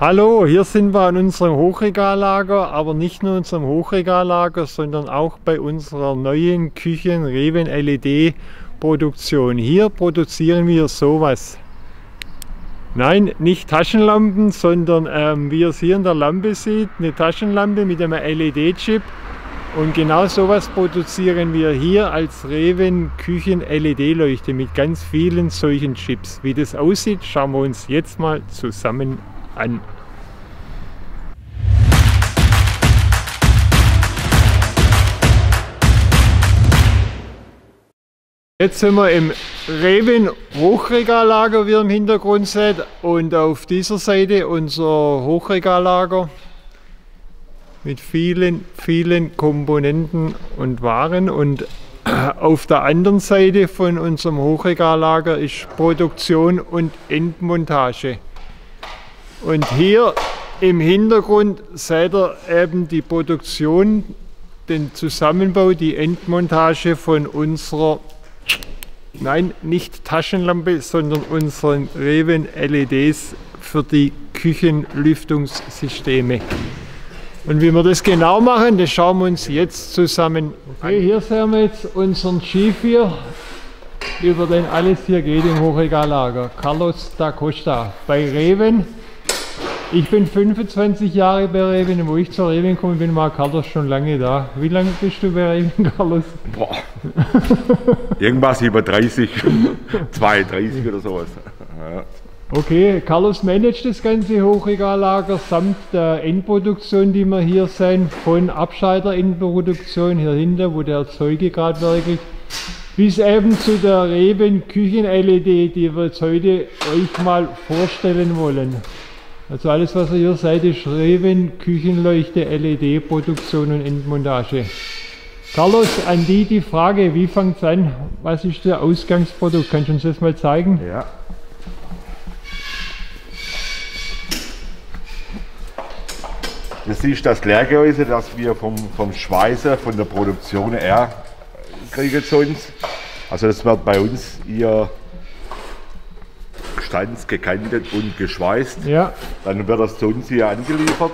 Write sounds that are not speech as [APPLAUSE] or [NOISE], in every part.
Hallo, hier sind wir an unserem Hochregallager, aber nicht nur unserem Hochregallager, sondern auch bei unserer neuen Küchen Reven LED Produktion. Hier produzieren wir sowas. Nein, nicht Taschenlampen, sondern ähm, wie ihr es hier in der Lampe seht, eine Taschenlampe mit einem LED-Chip. Und genau sowas produzieren wir hier als Reven Küchen LED-Leuchte mit ganz vielen solchen Chips. Wie das aussieht, schauen wir uns jetzt mal zusammen an. Jetzt sind wir im Revin Hochregallager, wie ihr im Hintergrund seht, und auf dieser Seite unser Hochregallager mit vielen, vielen Komponenten und Waren. Und [CLEARS THROAT] auf der anderen Seite von unserem Hochregallager ist Produktion und Endmontage. Und hier im Hintergrund seht ihr eben die Produktion, den Zusammenbau, die Endmontage von unserer, nein, nicht Taschenlampe, sondern unseren Reven LEDs für die Küchenlüftungssysteme. Und wie wir das genau machen, das schauen wir uns jetzt zusammen okay, Hier sehen wir jetzt unseren Chief hier, über den alles hier geht im Hochregallager. Carlos da Costa bei Reven ich bin 25 Jahre bei Reven, wo ich zur Reven komme, bin war Carlos schon lange da. Wie lange bist du bei Reven, Carlos? Boah. Irgendwas über 30, 32 [LAUGHS] oder sowas. Ja. Okay, Carlos managt das ganze Hochregallager samt der Endproduktion, die wir hier sehen, von Abscheider-Endproduktion hier hinten, wo der Erzeuger gerade werkelt, bis eben zu der Reven Küchen-LED, die wir jetzt heute euch mal vorstellen wollen. Also alles, was ihr hier seht, ist Reven, Küchenleuchte, LED-Produktion und Endmontage. Carlos, an die die Frage, wie fängt es an? Was ist der Ausgangsprodukt? Kannst du uns das mal zeigen? Ja. Das ist das Leergehäuse, das wir vom, vom Schweißer, von der Produktion her kriegen zu uns. Also das wird bei uns hier Stanz gekantet und geschweißt. Ja. Dann wird das zu uns hier angeliefert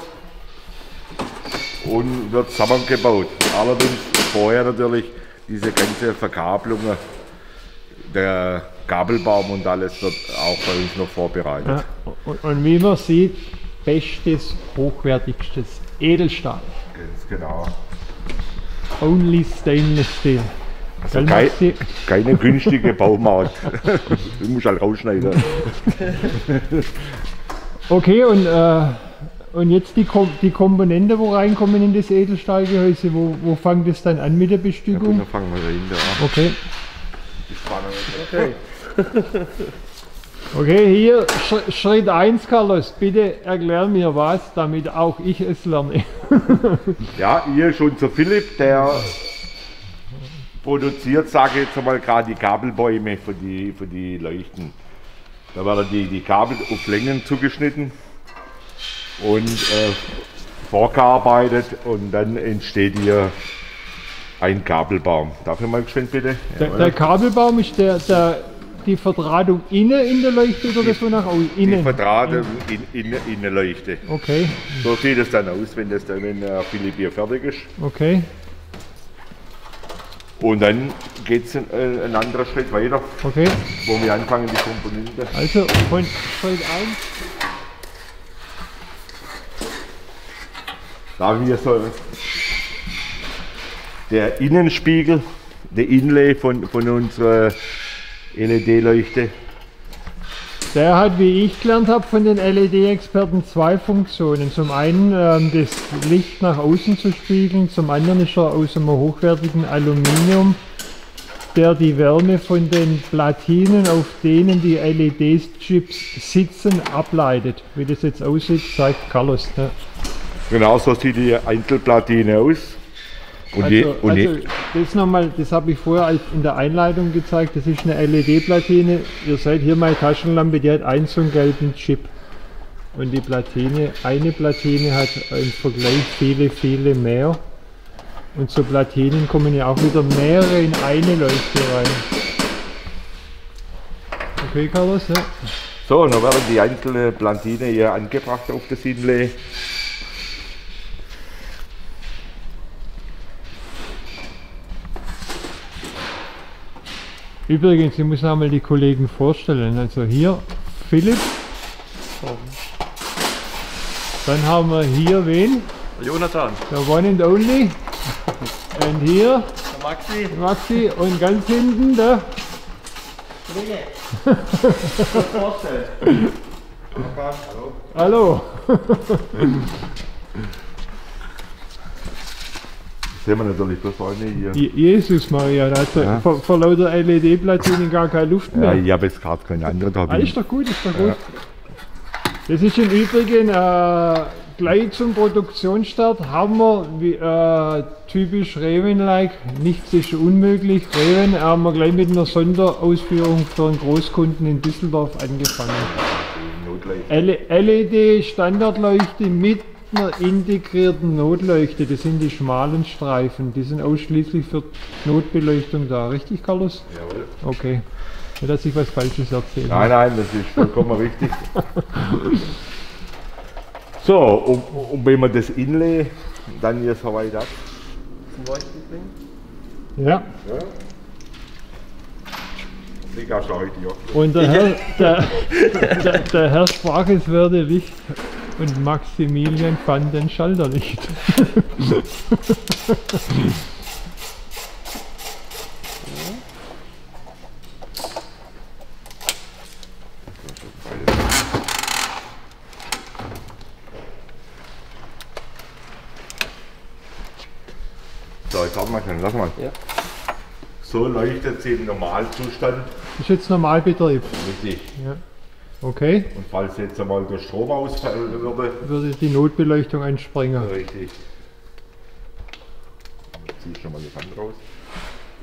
und wird zusammengebaut. Allerdings vorher natürlich diese ganze Verkabelung, der Gabelbaum und alles wird auch bei uns noch vorbereitet. Ja. Und, und, wie man sieht, bestes, hochwertigstes Edelstahl. Ganz genau. Only Stainless Steel. Also kein, keine günstige Baumarkt. [LAUGHS] du musst halt rausschneiden. [LAUGHS] Okay, und, äh, und jetzt die, Kom die Komponente, wo reinkommen in das Edelstahlgehäuse, wo, wo fängt es dann an mit der Bestückung? Ja, dann fangen wir dahinter an. Okay. Okay. [LAUGHS] Okay, hier Schritt 1, Carlos. Bitte erklär mir was, damit auch ich es lerne. ja, hier ist unser Philipp, der produziert, sage ich jetzt einmal, gerade die Kabelbäume für die, für die Leuchten. Da werden die, die Kabel auf Längen zugeschnitten und äh, vorgearbeitet und dann entsteht hier ein Kabelbaum. Darf ich mal geschwind bitte? Der, der Kabelbaum ist der, der, die Verdrahtung innen in der Leuchte oder das wo nach außen? Innen. Die Verdrahtung in, in, in der Leuchte. Okay. So sieht es dann aus, wenn das dann wenn äh, Philipp hier fertig ist. Okay. Und dann geht es ein, äh, ein anderer Schritt weiter, okay. wo wir anfangen, die Komponente. Also von Schritt 1. Da haben wir so der Innenspiegel, der Inlay von, von unserer LED-Leuchte. Der hat, wie ich gelernt habe, von den LED-Experten zwei Funktionen. Zum einen ähm, das Licht nach außen zu spiegeln, zum anderen ist er aus einem hochwertigen Aluminium, der die Wärme von den Platinen, auf denen die LED-Chips sitzen, ableitet. Wie das jetzt aussieht, zeigt Carlos. Ne? Genau so sieht die Einzelplatine aus. Und also, die, und also das nochmal, das habe ich vorher in der Einleitung gezeigt, das ist eine LED-Platine. Ihr seht hier meine Taschenlampe, die hat einen so einen gelben Chip. Und die Platine, eine Platine hat im Vergleich viele, viele mehr. Und so Platinen kommen ja auch wieder mehrere in eine Leuchte rein. Okay, Carlos, ja. So, dann werden die einzelnen Plantine hier angebracht auf das Inlay. Übrigens, ich muss einmal die Kollegen vorstellen. Also hier Philipp. Dann haben wir hier wen? Jonathan. Der One and Only. Und hier Der Maxi. Maxi und ganz hinten der. Vorstellen. [LAUGHS] Hallo. [LAUGHS] [LAUGHS] Sehen wir natürlich bloß eine hier. Je- Jesus Maria, da hat Ja. vor, vor lauter LED-Platinen gar keine Luft Ja, mehr. ich habe jetzt gerade keine andere da. Ah, ist doch gut, ist doch gut. Das ist im Übrigen äh, gleich zum Produktionsstart haben wir wie, äh, typisch Reven-like, nichts ist unmöglich. Reven haben wir gleich mit einer Sonderausführung für einen Großkunden in Düsseldorf angefangen. Notleid. LED-Standardleuchte mit einer integrierten Notleuchte, das sind die schmalen Streifen, die sind ausschließlich für Notbeleuchtung da. Richtig, Carlos? Jawohl. Okay. Nicht, dass ich was Falsches erzähle. Nein, nein, das ist vollkommen richtig. [LAUGHS] So, und, und wenn man das Inlay dann hier so weit ab. Zum Leuchten bringen. Ja. Ja. Und der Herr, der, der, der Herr sprach, es werde Licht und Maximilian fand den Schalter nicht. So, jetzt haben wir schon, lass mal. Ja. So leuchtet sie im Normalzustand. Ist jetzt Normalbetrieb. Richtig. Ja. Okay, Und falls jetzt einmal der Strom ausfallen würde, würde die Notbeleuchtung einspringen. richtig. Ich schon mal die Hand raus.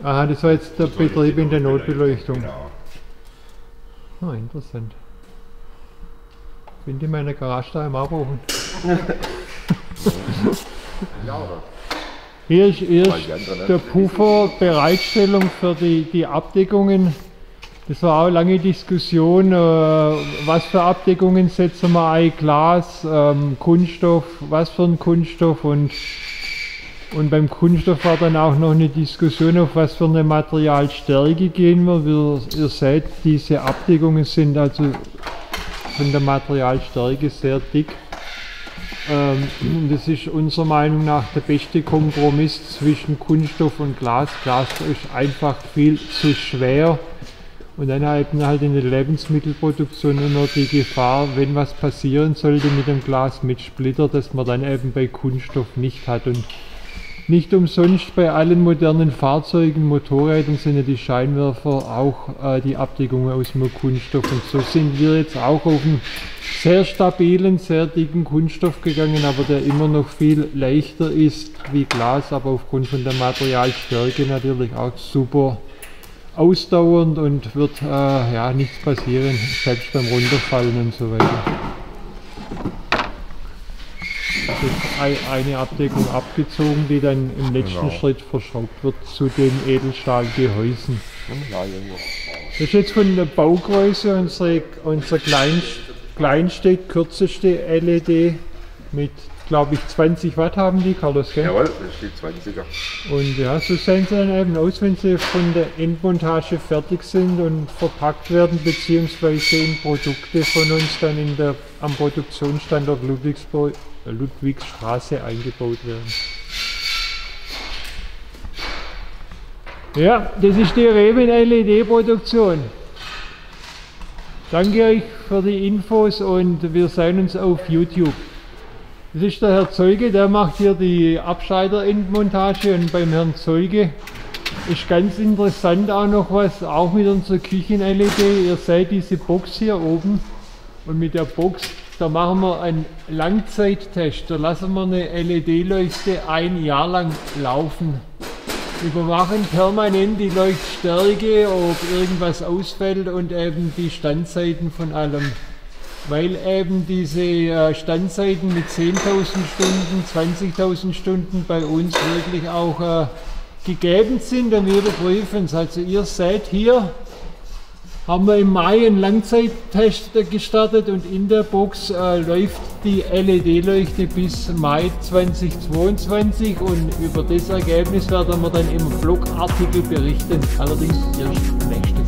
Aha, das war jetzt der So, Betrieb in der Notbeleuchtung. Genau. Ah, interessant. Bin in meiner Garage da im Abrufen. Ja, oder? Hier ist, hier ist anderen der. Puffer Bereitstellung für die, die Abdeckungen. Das war auch lange Diskussion, äh, was für Abdeckungen setzen wir ein, Glas, ähm, Kunststoff, was für ein Kunststoff und, und beim Kunststoff war dann auch noch eine Diskussion, auf was für eine Materialstärke gehen wir. Wir ihr seht, diese Abdeckungen sind also von der Materialstärke sehr dick. Ähm, das ist unserer Meinung nach der beste Kompromiss zwischen Kunststoff und Glas. Glas ist einfach viel zu schwer. Und dann halt, halt in der Lebensmittelproduktion immer die Gefahr, wenn was passieren sollte mit dem Glas mit Splitter, dass man dann eben bei Kunststoff nicht hat. Und nicht umsonst bei allen modernen Fahrzeugen, Motorrädern sind ja die Scheinwerfer auch äh, die Abdeckungen aus dem Kunststoff. Und so sind wir jetzt auch auf einen sehr stabilen, sehr dicken Kunststoff gegangen, aber der immer noch viel leichter ist wie Glas, aber aufgrund von der Materialstärke natürlich auch super ausdauernd und wird äh, ja nichts passieren, selbst beim Runterfallen und so weiter. Eine Abdeckung abgezogen, die dann im letzten Genau. Schritt verschraubt wird zu den Edelstahlgehäusen. Das ist jetzt von der Baugröße unsere, unser kleinst, kleinste, kürzeste LED mit, glaube ich, 20 Watt haben die, Carlos, gell? Jawohl, das steht 20er. Und ja, so sehen sie dann eben aus, wenn sie von der Endmontage fertig sind und verpackt werden, beziehungsweise in Produkte von uns dann in der, am Produktionsstandort Ludwigsburg, Ludwigsstraße eingebaut werden. Ja, das ist die Reven LED-Produktion. Danke euch für die Infos und wir sehen uns auf YouTube. Das ist der Herr Zeuge, der macht hier die Abscheiderendmontage und beim Herrn Zeuge ist ganz interessant auch noch was, auch mit unserer Küchen-LED. Ihr seht diese Box hier oben und mit der Box, da machen wir einen Langzeittest. Da lassen wir eine LED-Leuchte ein Jahr lang laufen. Überwachen permanent die Leuchtstärke, ob irgendwas ausfällt und eben die Standzeiten von allem weil eben diese äh, Standzeiten mit 10.000 Stunden, 20.000 Stunden bei uns wirklich auch äh, gegeben sind und wir überprüfen es. Also ihr seht hier haben wir im Mai einen Langzeittest gestartet und in der Box äh, läuft die LED-Leuchte bis Mai 2022 und über das Ergebnis werden wir dann im Blogartikel berichten, allerdings erst nächstes.